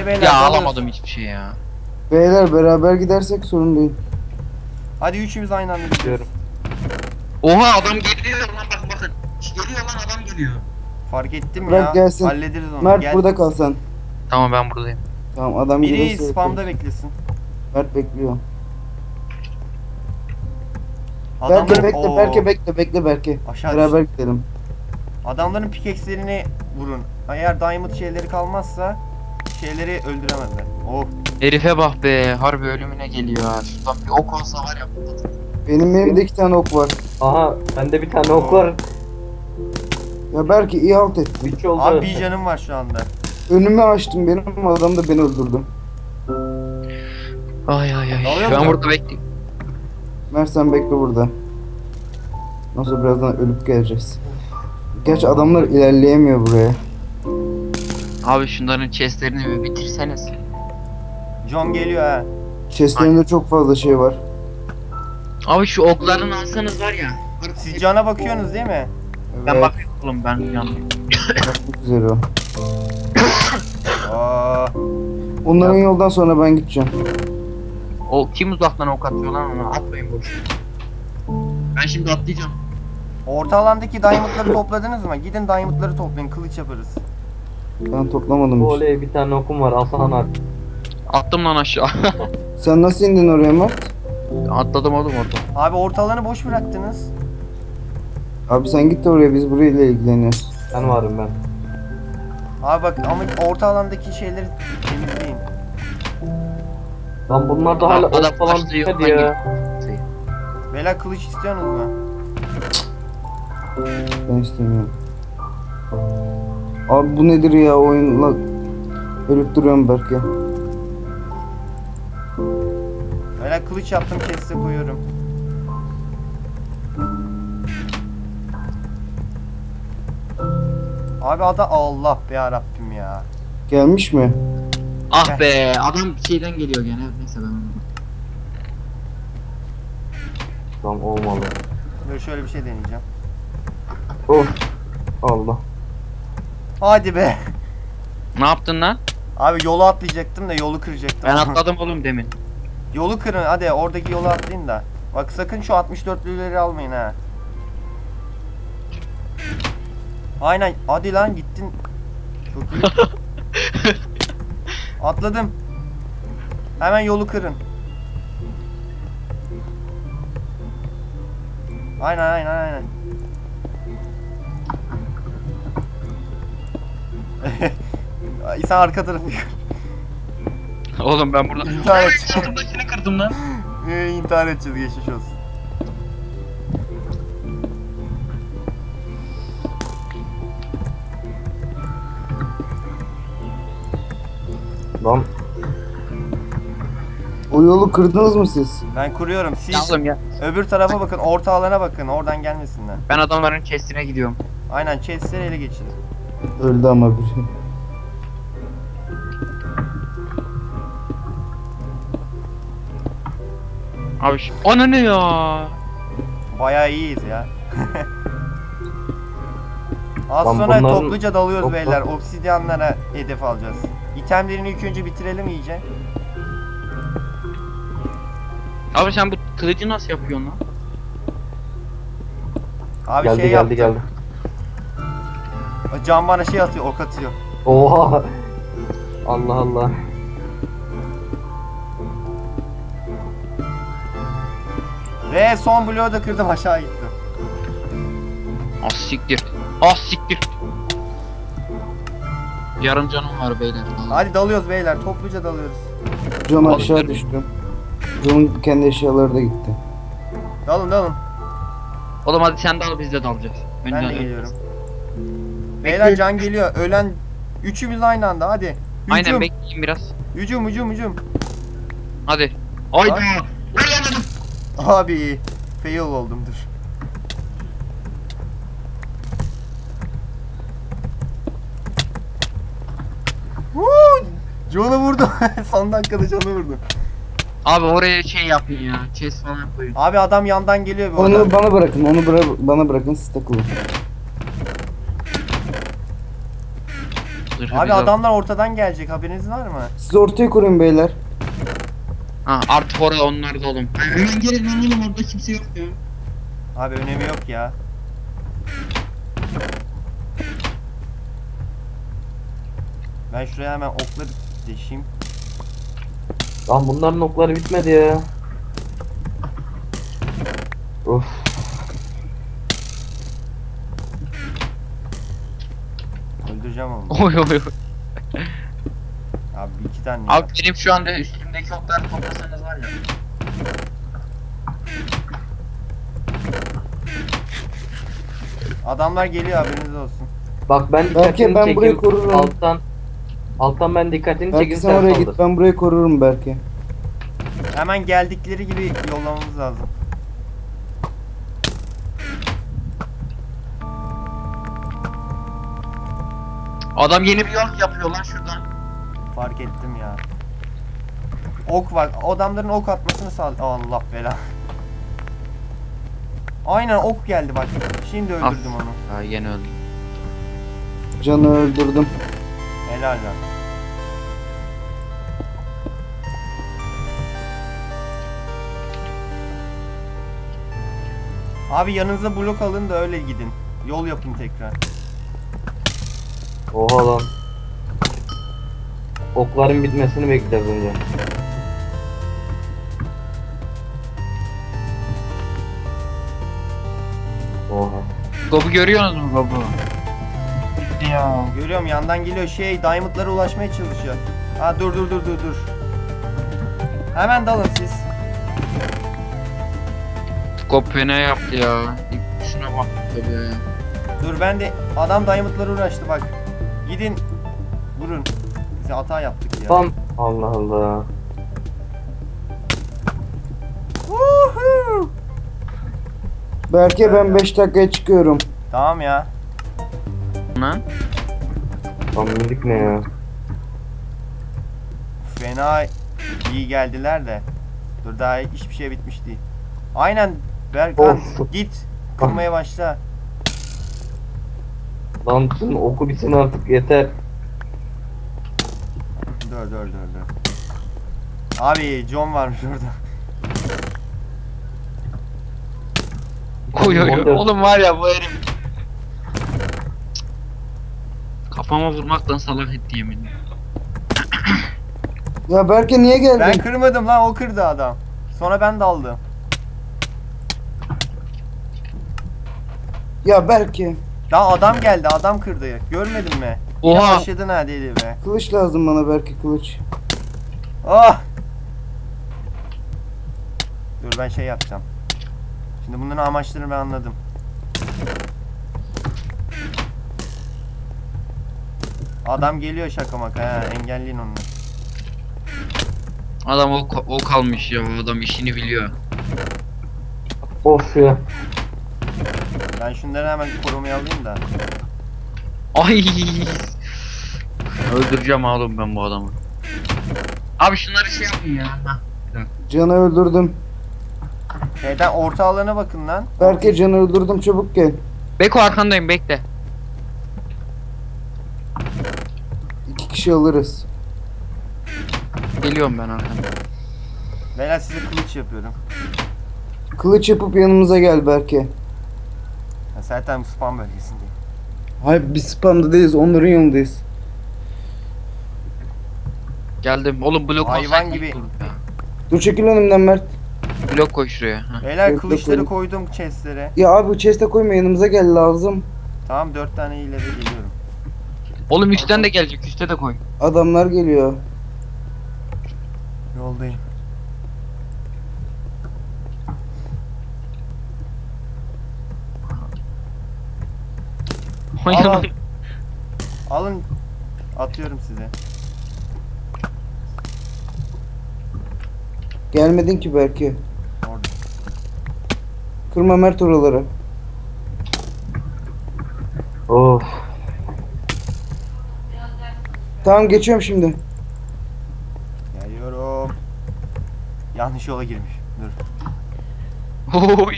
Hadi beyler. Ya dalıyoruz. alamadım hiçbir şey ya. Beyler beraber gidersek sorun değil. Hadi üçümüz aynı anda gidiyoruz. Oha adam geliyor lan bakın bakın. Geliyor lan adam geliyor. Fark ettim Bırak ya. gelsin. Hallederiz onu. Mert Gel. burada kal sen. Tamam ben buradayım. Tamam adam Biri gelirse spamda beklesin. Mert bekliyor. Adamların, Berke bekle, Oo, Berke bekle, bekle Berke. Aşağı Beraber gidelim. Adamların pikekslerini vurun. Eğer diamond şeyleri kalmazsa şeyleri öldüremezler. Oh. Herife bak be harbi ölümüne geliyor ha. Şuradan bir ok olsa var ya. Benim elimde iki tane ok var. Aha bende bir tane ok var. Ya Berke iyi halt et. Witch oldu. Abi bir canım var şu anda. Önümü açtım benim adam da beni öldürdü. Ay ay ay. Dalıyor Ben burada bekleyeyim. Mert sen bekle burada. Nasıl birazdan ölüp geleceğiz. Gerçi adamlar ilerleyemiyor buraya. Abi şunların chestlerini bir bitirseniz. John geliyor ha. Chestlerinde çok fazla şey var. Abi şu oklarını alsanız var ya. Siz cana bakıyorsunuz değil mi? Ben Evet, bakıyorum oğlum ben yandım. çok güzel o. Aa, Onların yoldan sonra ben gideceğim. O kim uzaktan ok atıyor lan onu atmayın boş. Ben şimdi atlayacağım. orta alandaki diamondları topladınız mı? Gidin diamondları toplayın. Kılıç yaparız. Ben toplamadım hiç. Oley bir tane okum var alsana artık. Attım lan aşağı. Sen nasıl indin oraya Mert? Atladım oğlum orada. Abi orta alanı boş bıraktınız. Abi sen git de oraya biz burayla ilgileniyoruz. Ben varım ben. Abi bak ama orta alandaki şeyleri temizleyin. Lan bunlar da hala Adam ok falan bitmedi ya. Beyler kılıç istiyorsunuz mu? Ben istemiyorum. Abi bu nedir ya oyunla ölüp duruyorum Berke. Beyler kılıç yaptım chest'e koyuyorum. Abi ada Allah be Rabbim ya. Gelmiş mi? Ah be adam şeyden geliyor gene. Neyse ben Lan olmalı. Böyle şöyle bir şey deneyeceğim. Of. Allah. Hadi be. Ne yaptın lan? Abi yolu atlayacaktım da yolu kıracaktım. Ben atladım oğlum demin. Yolu kırın hadi oradaki yolu atlayın da. Bak sakın şu 64'lüleri almayın ha. Aynen hadi lan gittin. Çok iyi. Atladım. Hemen yolu kırın. Aynen aynen aynen. İnsan arka tarafı Oğlum ben burada. İntihar. Altındakini kırdım lan. Ee, intihar edeceğiz geçmiş olsun. Lan O yolu kırdınız mı siz? Ben kuruyorum. Siz oğlum ya. öbür tarafa bakın, orta alana bakın. Oradan gelmesinler. Ben adamların chestine gidiyorum. Aynen chestleri ele geçirin. Öldü ama biri. Abi şu... Ana ne ya? Bayağı iyiyiz ya. Az Lan sonra bunların- topluca dalıyoruz Hoppa. beyler. Obsidyanlara hedef alacağız. İtemlerini ilk önce bitirelim iyice. Abi sen bu kılıcı nasıl yapıyorsun lan? Abi geldi şey geldi yaptım. geldi. Can bana şey atıyor, ok atıyor. Oha. Allah Allah. Ve son bloğu da kırdım aşağı gitti. Ah siktir. Ah siktir. Yarım canım var beyler. Hadi dalıyoruz beyler. Topluca dalıyoruz. John aşağı dur. düştü. John'un kendi eşyaları da gitti. Dalın dalın. Oğlum hadi sen de al biz de dalacağız. Ben de geliyorum. Beyler can geliyor. Ölen üçümüz aynı anda. Hadi. Hücum. Aynen bekleyin biraz. Hücum hücum hücum. Hadi. Hayda. Uyandım. Abi fail oldum dur. Woo! John'u vurdu. Son dakikada John'u vurdu. Abi oraya şey yapın ya. Chest falan koyun. Abi adam yandan geliyor bu. Onu bana bırakın, onu bıra- bana bırakın siz takılın. Zırhı Abi adamlar ortadan gelecek haberiniz var mı? Siz ortaya kurun beyler. Ha artık orada onlar da oğlum. Hemen gelin lan oğlum orada kimse yok ya. Abi önemi yok ya. Ben şuraya hemen okları deşeyim. Lan bunların okları bitmedi ya. Of. Öldüreceğim onu. Oy oy oy. Abi bir iki tane. Abi benim şu anda üstümdeki okları toplasanız var ya. Adamlar geliyor haberiniz olsun. Bak ben Belki dikkatini ben burayı korurum. Alttan alttan ben dikkatini Belki çekeyim sen oraya git ben burayı korurum belki. Hemen geldikleri gibi yollamamız lazım. Adam yeni bir yol yapıyor lan şuradan. Fark ettim ya. Ok var. Adamların ok atmasını sağ... Allah bela. Aynen ok geldi bak. Şimdi öldürdüm onu. Ha yeni öldüm. Canı öldürdüm. Helal lan. Abi yanınıza blok alın da öyle gidin. Yol yapın tekrar. Oha lan. Okların bitmesini bekle önce. Oha. Gobu görüyorsunuz mu Gobu? Ya. Görüyorum yandan geliyor şey diamondlara ulaşmaya çalışıyor. Ha dur dur dur dur dur. Hemen dalın siz. Gob fena yaptı ya. Şuna bak Gobu ya. Dur ben de adam diamondlara uğraştı bak. Gidin vurun. Biz hata yaptık ya. Tam Allah Allah. Woohoo! Belki ben 5 dakikaya çıkıyorum. Tamam ya. Lan. Tam müzik ne ya? Fena iyi geldiler de. Dur daha hiçbir şey bitmiş değil. Aynen Berkan Of. git kırmaya başla. Lan şunun oku bitsin artık yeter. Dur dur dur dur. Abi John varmış orada. Oy oy oy. Oğlum var ya bu herif. Kafama vurmaktan salak etti yemin. Ya Berke niye geldin? Ben kırmadım lan o kırdı adam. Sonra ben daldım. Ya Berke. Daha adam geldi adam kırdı. Görmedin mi? Oha. başladın ha dedi be. Kılıç lazım bana Berke kılıç. Oh! Dur ben şey yapacağım. Şimdi bunların amaçlarını ben anladım. Adam geliyor şaka maka ha engelleyin onu. Adam o, o kalmış ya adam işini biliyor. Of ya. Ben şunları hemen korumaya alayım da. Ay. Öldüreceğim oğlum ben bu adamı. Abi şunları şey yapın ya. Hah. Canı öldürdüm. Şeyden orta alana bakın lan. Berke canı öldürdüm çabuk gel. Beko arkandayım bekle. İki kişi alırız. Geliyorum ben arkandan. Beyler size kılıç yapıyorum. Kılıç yapıp yanımıza gel Berke. Zaten spam bölgesindeyim. Hayır biz spamda değiliz onların yanındayız. Geldim. Oğlum blok Hayvan gibi. ya. Dur çekil önümden Mert. Blok koy şuraya. Ha. Beyler Yok, kılıçları yok, koydum chestlere. Ya abi bu chest'e koyma yanımıza gel lazım. Tamam dört tane ile de geliyorum. Oğlum üstten de gelecek. Üste de koy. Adamlar geliyor. Yoldayım. Al, al. Alın. Atıyorum size. Gelmedin ki Berke. Orada. Kırma Mert oraları. Of. Tamam geçiyorum şimdi. Geliyorum. Yanlış yola girmiş. Dur. Oy.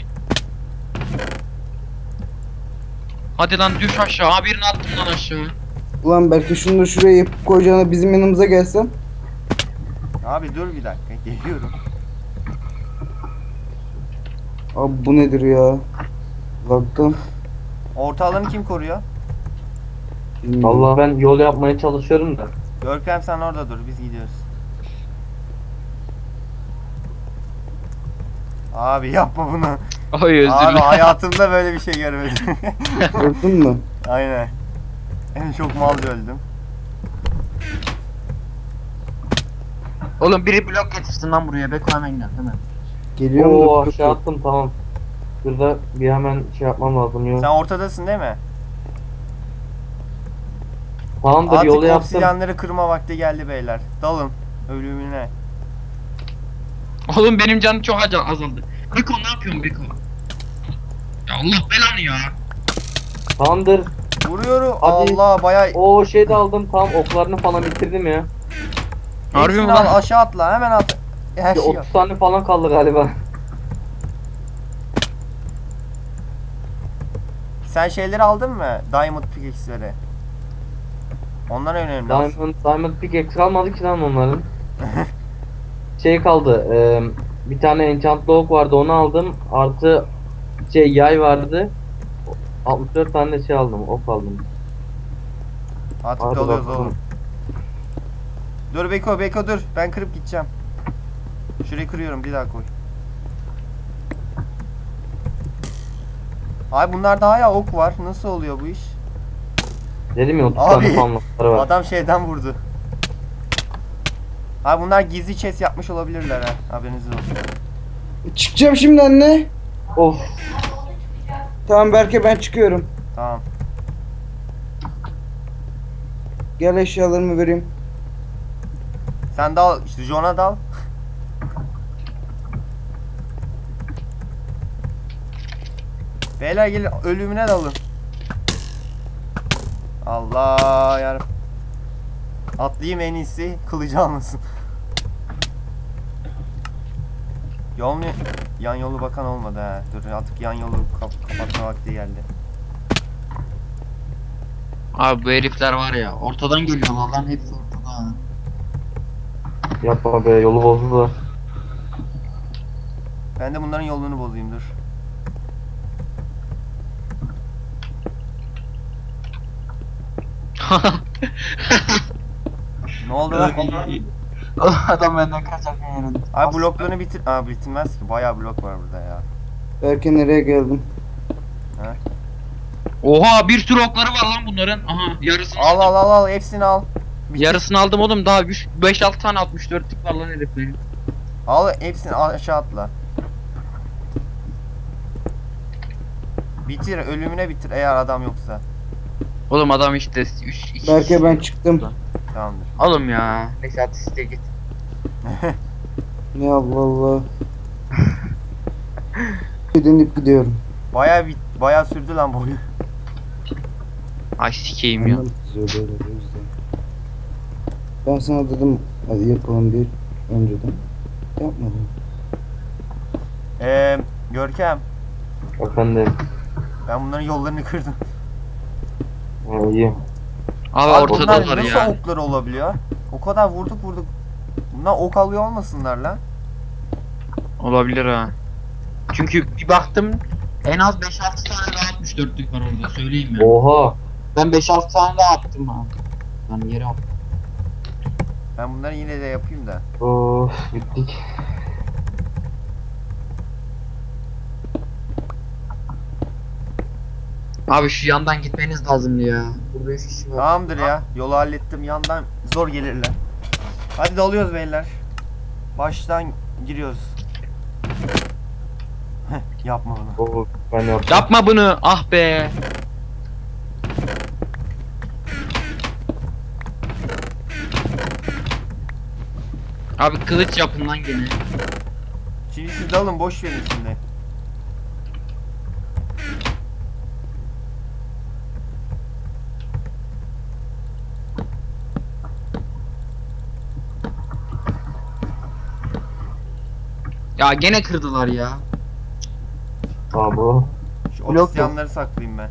Hadi lan düş aşağı. Ha birini attım lan aşağı. Ulan belki şunu da şuraya yapıp koyacağına bizim yanımıza gelsen. Abi dur bir dakika geliyorum. Abi bu nedir ya? Lagdan. Orta alanı kim koruyor? Allah ben yol yapmaya çalışıyorum da. Görkem sen orada dur biz gidiyoruz. Abi yapma bunu. Oy özür Abi dilerim. hayatımda böyle bir şey görmedim. Gördün mü? Aynen. En çok malca öldüm. Oğlum biri blok getirsin lan buraya. Beko hemen gel hemen. Geliyorum Oo da aşağı attım tamam. Burada bir hemen şey yapmam lazım ya. Sen ortadasın değil mi? Tamamdır Artık yolu yaptım. obsidyenleri kırma vakti geldi beyler. Dalın. Ölümüne. Oğlum benim canım çok azaldı. Beko ne yapıyorsun Beko? Ya Allah belanı ya. Tamamdır. Vuruyorum. Hadi. Allah bayağı. O şey de aldım tamam oklarını falan bitirdim ya. Harbi mi lan? aşağı atla hemen at. Her şey yap. 30 tane falan kaldı galiba. Sen şeyleri aldın mı? Diamond pickaxe'leri. Onlar önemli. Diamond, Diamond pickaxe kalmadı ki lan onların. şey kaldı. e, bir tane enchantlı ok vardı onu aldım. Artı şey yay vardı. 64 tane de şey aldım. Ok aldım. Artık Hadi dalıyoruz bakalım. oğlum. Dur Beko Beko dur. Ben kırıp gideceğim. Şurayı kırıyorum bir daha koy. Ay bunlarda hala ok var. Nasıl oluyor bu iş? Dedim ya 30 Abi, tane falan okları var. Adam şeyden vurdu. Abi bunlar gizli chest yapmış olabilirler ha. Haberiniz olsun. Çıkacağım şimdi anne. Of. Tamam Berke ben çıkıyorum. Tamam. Gel eşyalarımı vereyim. Sen dal. işte Jon'a dal. Beyler gelin ölümüne dalın. Allah ya. Atlayayım en iyisi kılıcı almasın. Yol mu? Yan yolu bakan olmadı ha. Dur artık yan yolu kap kapatma vakti geldi. Abi bu herifler var ya ortadan geliyorlar lan hepsi ortada. Yapma be yolu bozdular. Ben de bunların yolunu bozayım dur. Ne oldu lan? Adam benden kaçak yani. Abi bloklarını bitir. Aa bitirmez ki. Bayağı blok var burada ya. Berke nereye geldim? Oha bir sürü okları var lan bunların. Aha yarısını Al al al al hepsini al. Bitir. Yarısını aldım oğlum daha 5-6 tane 64'lük var lan heriflerin. Al hepsini aşağı atla. Bitir ölümüne bitir eğer adam yoksa. Oğlum adam işte 3 Berke ben çıktım. Tamamdır. Oğlum ya. Neyse hadi site git. Ya Allah Allah. Dönüp gidiyorum. Bayağı bit bayağı sürdü lan boyu. Ay sikeyim ya. Annem kızıyor böyle o yüzden. Ben sana dedim hadi yapalım bir önceden. Yapmadım. Eee Görkem Efendim. ben bunların yollarını kırdım. İyi. Abi Abi bunlar ortadalar nasıl ya. okları olabiliyor? O kadar vurduk vurduk. Bunlar ok alıyor olmasınlar lan. Olabilir ha. Çünkü bir baktım en az 5-6 tane daha 64'lük var orada söyleyeyim ya. Oha. Ben 5-6 tane daha attım ha. Lan yere attım. Ben bunları yine de yapayım da. Of gittik. Abi şu yandan gitmeniz lazımdı ya. Burada 3 kişi var. Tamamdır ya. Yolu hallettim. Yandan zor gelirler. Hadi dalıyoruz beyler. Baştan giriyoruz. Heh, Yapma bunu. Of ben yaptım. Yapma bunu ah be. Abi kılıç yapın lan gene. Şimdi siz dalın boş verin şimdi. Ya gene kırdılar ya. Aa bu. Şu Blok yok. saklayayım ben.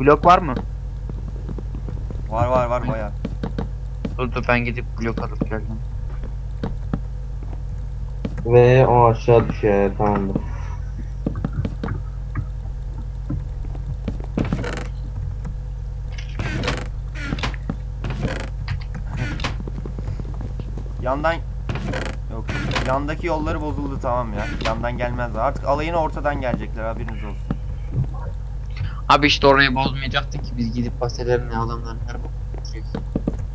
Blok var mı? Var var var bayağı. Dur dur ben gidip blok alıp geleceğim. Ve o aşağı düşüyor. Tamamdır. Yandan yok. Yandaki yolları bozuldu tamam ya. Yandan gelmezler. Artık alayına ortadan gelecekler haberiniz olsun. Abi işte orayı bozmayacaktık ki biz gidip bahselerini adamların her bok.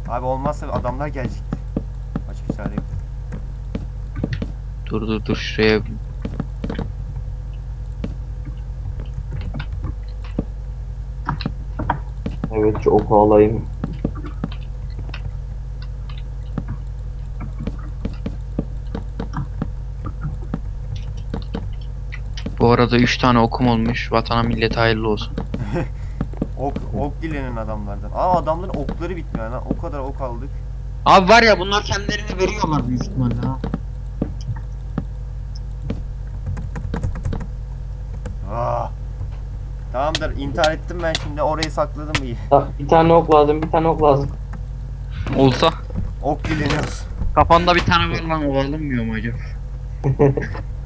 Abi olmazsa adamlar gelecekti. Başka çare yok. Dur dur dur şuraya Evet şu oku alayım. Bu arada 3 tane okum olmuş. Vatana millete hayırlı olsun. Ok, ok dilenen adamlardan. Aa adamların okları bitmiyor lan. O kadar ok aldık. Abi var ya bunlar kendilerini veriyorlar büyük ihtimalle ha. Ah. Tamamdır intihar ettim ben şimdi orayı sakladım iyi. Ha, bir tane ok lazım, bir tane ok lazım. Olsa. Ok dileniyoruz. Kafanda bir tane var lan o alınmıyor mu acaba?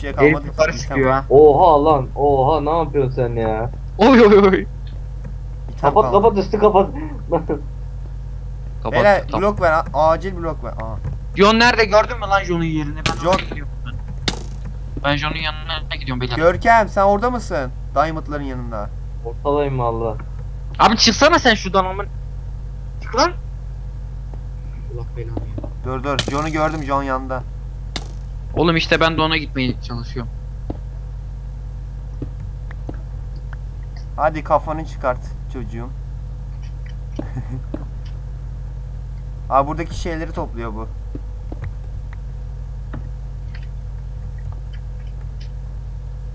Şey Herif kalmadı. yukarı İtem- çıkıyor ha. Oha lan, oha ne yapıyorsun sen ya? Oy oy oy. item Kapat kalmadı. kapat üstü kapat. Kapat. Beyler kapat. blok ver. Acil blok ver. Aa. John nerede gördün mü lan John'un yerini? Ben John. ben. Ben John'un yanına gidiyorum beyler. Görkem sen orada mısın? Diamond'ların yanında. Ortadayım valla. Abi çıksana sen şuradan amın. Çık lan. Allah belanı ya. Dur dur. John'u gördüm John yanında. Oğlum işte ben de ona gitmeye çalışıyorum. Hadi kafanı çıkart çocuğum. Abi buradaki şeyleri topluyor bu.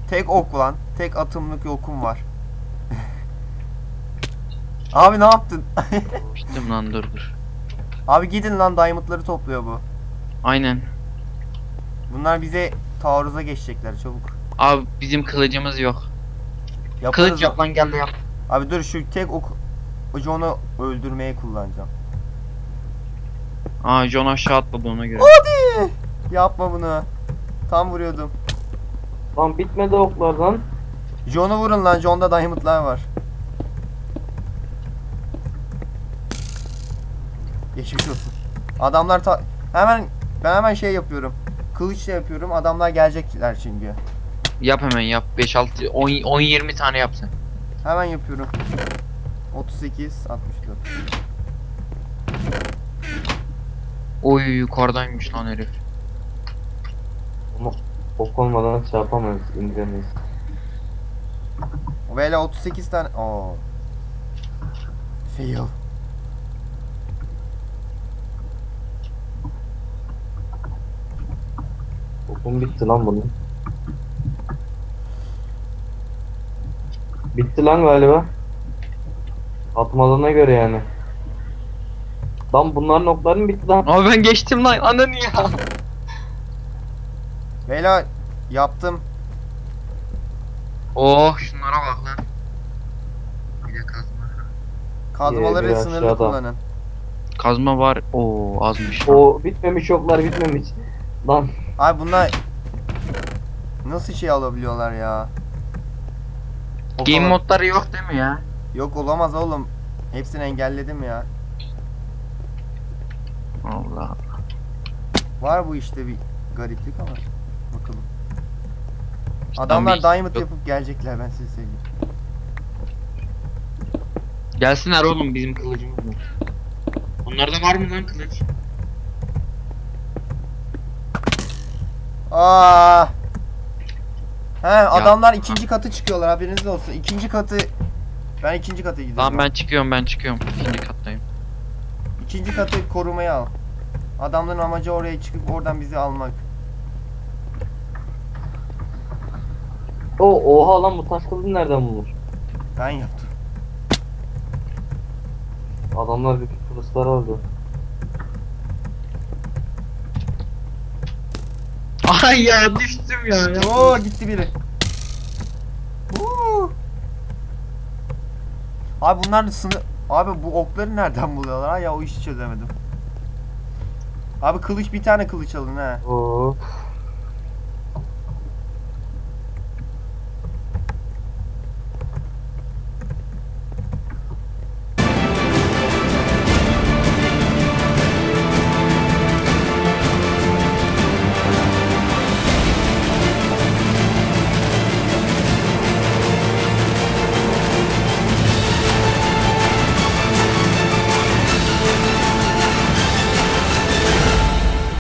Tek ok lan. Tek atımlık okum var. Abi ne yaptın? Bittim lan dur dur. Abi gidin lan diamondları topluyor bu. Aynen. Bunlar bize taarruza geçecekler çabuk. Abi bizim kılıcımız yok. Yaparız Kılıç yap lan gel de yap. Abi dur şu tek ok John'u öldürmeye kullanacağım. Aa John aşağı atladı ona göre. Hadi! Yapma bunu. Tam vuruyordum. Lan bitmedi oklar lan. John'u vurun lan. John'da diamondlar var. Geçmiş olsun. Adamlar ta hemen ben hemen şey yapıyorum. Kılıçla yapıyorum. Adamlar gelecekler çünkü. Yap hemen yap. 5 6 10 10 20 tane yap sen. Hemen yapıyorum. 38 64. Oy yukarıdaymış lan herif. Ama ok olmadan şey yapamayız, indiremeyiz. Böyle 38 tane. Oo. Fail. Okum bitti lan bunun. Bitti lan galiba. Atmadığına göre yani. Lan bunların okları mı bitti lan? Abi ben geçtim lan ananı ya. Beyler yaptım. Oh şunlara bak lan. Bir de kazma. Kazmaları biraz sınırlı aşağıda. kullanın. Kazma var. Oo azmış. O bitmemiş oklar bitmemiş. Lan Abi bunlar nasıl şey alabiliyorlar ya? Game modları yok değil mi ya? Yok olamaz oğlum. Hepsini engelledim ya. Allah. Var bu işte bir gariplik ama. Bakalım. Adamlar diamond yok. yapıp gelecekler ben size söyleyeyim. Gelsinler oğlum bizim kılıcımız var. Onlarda var mı lan kılıç? Aa! He adamlar ikinci katı çıkıyorlar haberiniz olsun. İkinci katı ben ikinci kata gidiyorum. Lan ben çıkıyorum ben çıkıyorum. İkinci kattayım. İkinci katı korumaya al. Adamların amacı oraya çıkıp oradan bizi almak. o oha lan bu taş kılıcı nereden bulmuş? Ben yaptım. Adamlar bir kılıçlar aldı. Ya düştüm ya. Oo gitti biri. Uuu. Abi bunlar sınır... Abi bu okları nereden buluyorlar? Ha ya o işi çözemedim. Abi kılıç bir tane kılıç alın ha. Of.